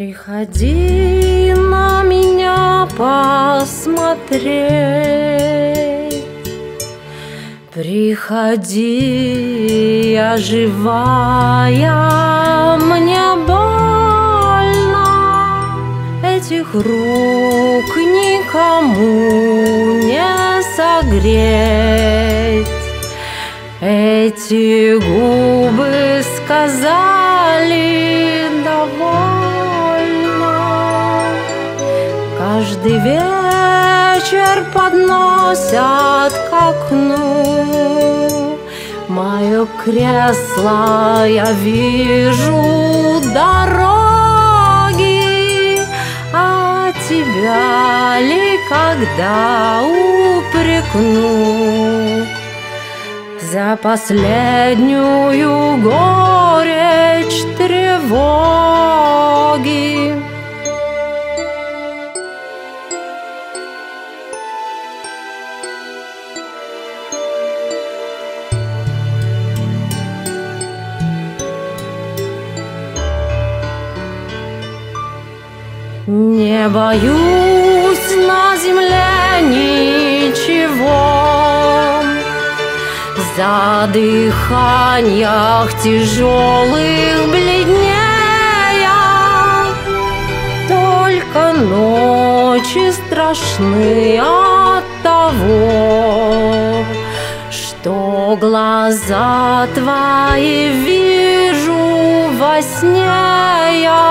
Приходи на меня посмотреть. Приходи, я живая, мне больно. Этих рук никому не согреть. Эти губы сказали довольно Каждый вечер подносят к окну. Мое кресло, я вижу дороги А тебя ли когда упрекну? За последнюю горечь тревоги Не боюсь на земле ничего. За дыханиях тяжелых бледнея. Только ночи страшны от того Что глаза твои вижу во сне я